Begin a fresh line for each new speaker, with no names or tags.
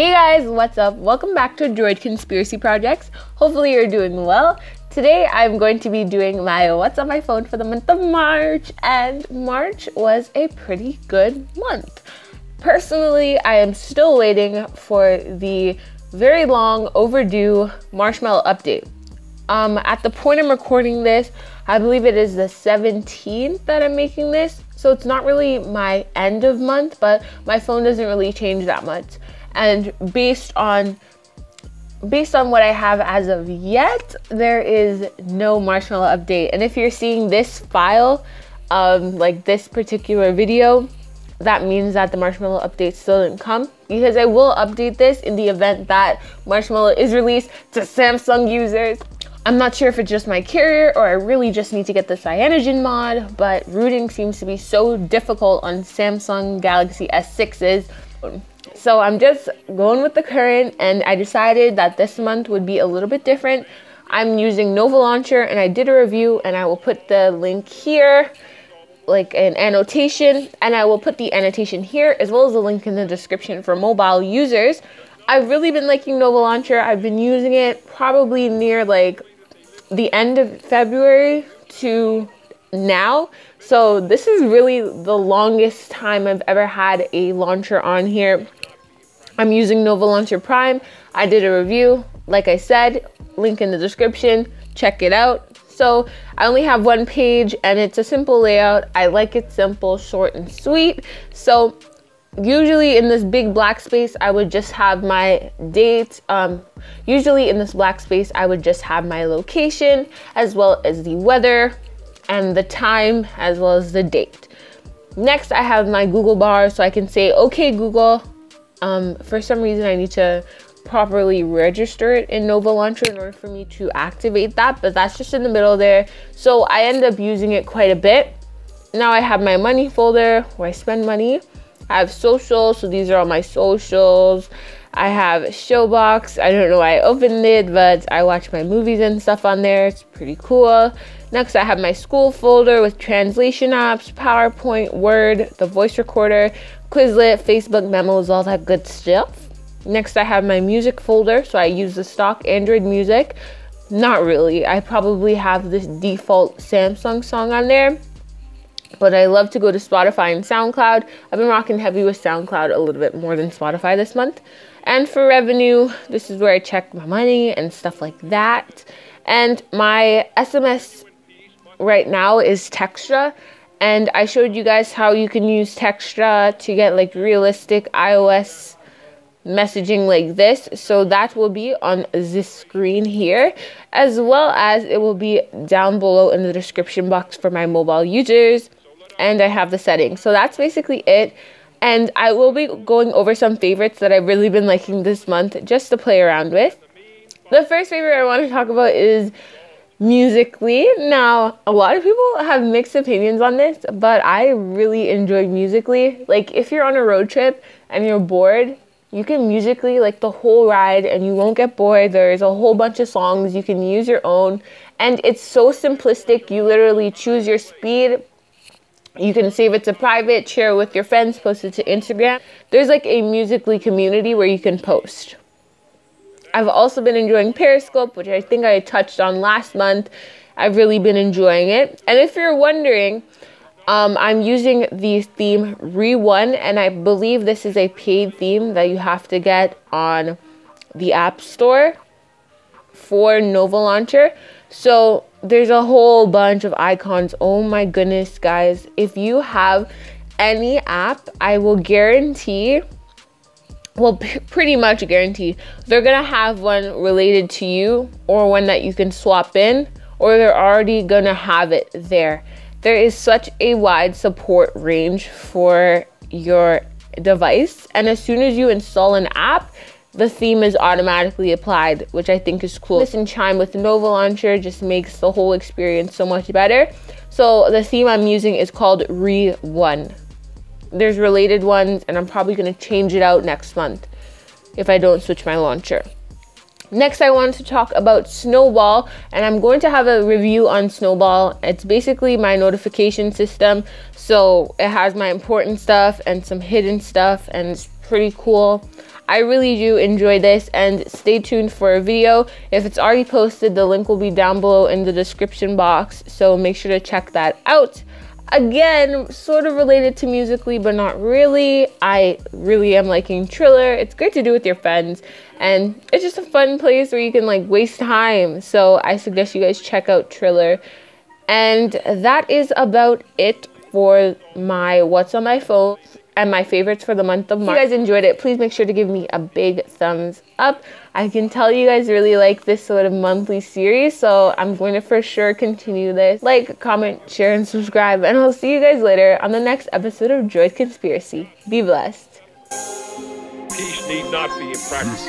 Hey guys, what's up? Welcome back to Droid Conspiracy Projects. Hopefully you're doing well. Today I'm going to be doing my what's on my phone for the month of March and March was a pretty good month. Personally, I am still waiting for the very long overdue marshmallow update. Um, at the point I'm recording this, I believe it is the 17th that I'm making this. So it's not really my end of month, but my phone doesn't really change that much. And based on based on what I have as of yet, there is no marshmallow update. And if you're seeing this file, um, like this particular video, that means that the marshmallow update still didn't come because I will update this in the event that marshmallow is released to Samsung users. I'm not sure if it's just my carrier or I really just need to get the Cyanogen mod, but rooting seems to be so difficult on Samsung Galaxy S6s. So I'm just going with the current and I decided that this month would be a little bit different. I'm using Nova Launcher and I did a review and I will put the link here like an annotation and I will put the annotation here as well as the link in the description for mobile users. I've really been liking Nova Launcher. I've been using it probably near like the end of February to now. So this is really the longest time I've ever had a launcher on here. I'm using Nova Launcher Prime. I did a review, like I said, link in the description. Check it out. So I only have one page and it's a simple layout. I like it simple, short and sweet. So usually in this big black space i would just have my date um, usually in this black space i would just have my location as well as the weather and the time as well as the date next i have my google bar so i can say okay google um, for some reason i need to properly register it in nova launcher in order for me to activate that but that's just in the middle there. So i end up using it quite a bit. Now i have my money folder where i spend money. I have socials, so these are all my socials. I have Showbox. I don't know why I opened it, but I watch my movies and stuff on there. It's pretty cool. Next, I have my school folder with translation apps, PowerPoint, Word, the voice recorder, Quizlet, Facebook memos, all that good stuff. Next, I have my music folder, so I use the stock Android music. Not really. I probably have this default Samsung song on there but I love to go to Spotify and SoundCloud. I've been rocking heavy with SoundCloud a little bit more than Spotify this month. And for revenue, this is where I check my money and stuff like that. And my SMS right now is Textra. And I showed you guys how you can use Textra to get like realistic iOS messaging like this. So that will be on this screen here, as well as it will be down below in the description box for my mobile users and I have the settings. So that's basically it. And I will be going over some favorites that I've really been liking this month just to play around with. The first favorite I want to talk about is Musical.ly. Now, a lot of people have mixed opinions on this, but I really enjoy Musical.ly. Like, if you're on a road trip and you're bored, you can Musical.ly like the whole ride and you won't get bored. There's a whole bunch of songs. You can use your own. And it's so simplistic. You literally choose your speed, you can save it to private, share with your friends, post it to Instagram. There's like a Musical.ly community where you can post. I've also been enjoying Periscope, which I think I touched on last month. I've really been enjoying it. And if you're wondering, um, I'm using the theme Re1, and I believe this is a paid theme that you have to get on the App Store for Nova Launcher. So there's a whole bunch of icons. Oh my goodness, guys. If you have any app, I will guarantee, well, pretty much guarantee, they're gonna have one related to you or one that you can swap in, or they're already gonna have it there. There is such a wide support range for your device, and as soon as you install an app, the theme is automatically applied, which I think is cool. This in Chime with Nova Launcher just makes the whole experience so much better. So the theme I'm using is called Re1. There's related ones, and I'm probably gonna change it out next month if I don't switch my launcher. Next, I wanted to talk about Snowball, and I'm going to have a review on Snowball. It's basically my notification system, so it has my important stuff and some hidden stuff, and it's pretty cool. I really do enjoy this and stay tuned for a video. If it's already posted, the link will be down below in the description box. So make sure to check that out. Again, sort of related to musically, but not really. I really am liking Triller. It's great to do with your friends, and it's just a fun place where you can like waste time. So I suggest you guys check out Triller. And that is about it for my What's on My Phone and my favorites for the month of March. If you guys enjoyed it, please make sure to give me a big thumbs up. I can tell you guys really like this sort of monthly series, so I'm going to for sure continue this. Like, comment, share, and subscribe, and I'll see you guys later on the next episode of Joy's Conspiracy. Be blessed. Peace need not be in practice.